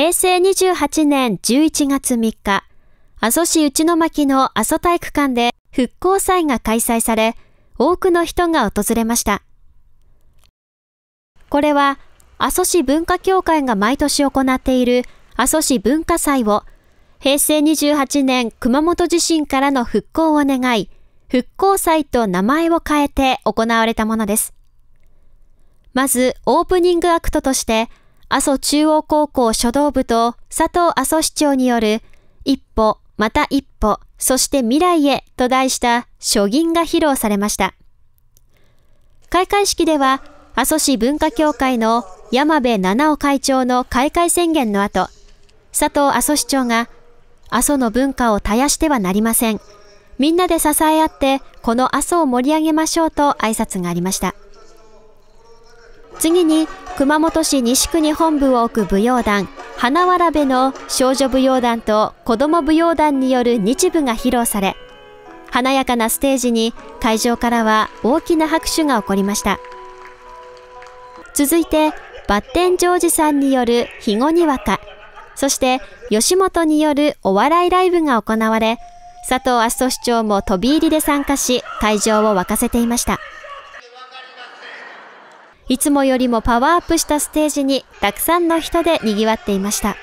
平成28年11月3日、阿蘇市内巻の阿蘇体育館で復興祭が開催され、多くの人が訪れました。これは、阿蘇市文化協会が毎年行っている阿蘇市文化祭を、平成28年熊本地震からの復興を願い、復興祭と名前を変えて行われたものです。まず、オープニングアクトとして、阿蘇中央高校書道部と佐藤阿蘇市長による一歩、また一歩、そして未来へと題した書銀が披露されました。開会式では、阿蘇市文化協会の山部七尾会長の開会宣言の後、佐藤阿蘇市長が、阿蘇の文化を絶やしてはなりません。みんなで支え合って、この阿蘇を盛り上げましょうと挨拶がありました。次に、熊本市西区に本部を置く舞踊団、花わらべの少女舞踊団と子供舞踊団による日舞が披露され、華やかなステージに会場からは大きな拍手が起こりました。続いて、バッテンジョージさんによる肥後にわか、そして吉本によるお笑いライブが行われ、佐藤阿蘇市長も飛び入りで参加し、会場を沸かせていました。いつもよりもパワーアップしたステージにたくさんの人で賑わっていました。